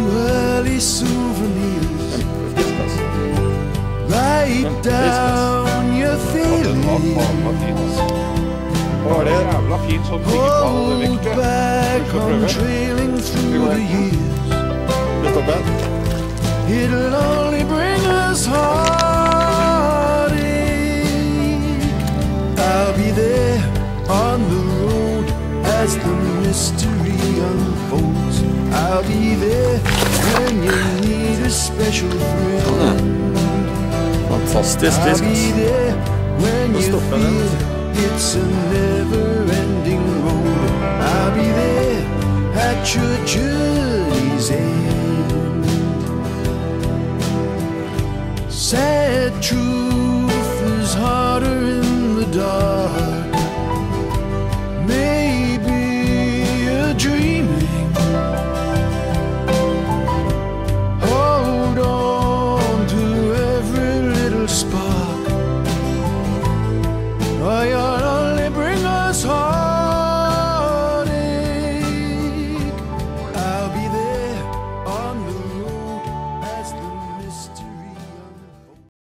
to early souvenirs. Write down your feelings. Var det jævla fint sånn digital Hold back on trailing through the years. Litt av den. It'll only bring us heartache. I'll be there on the road as the mystery unfolds. I'll be there when you need a special friend. Fantastisk I'll disk. be ass. there when you stopper den. it's a never-ending road. I'll be there at your journey's end. Sad truth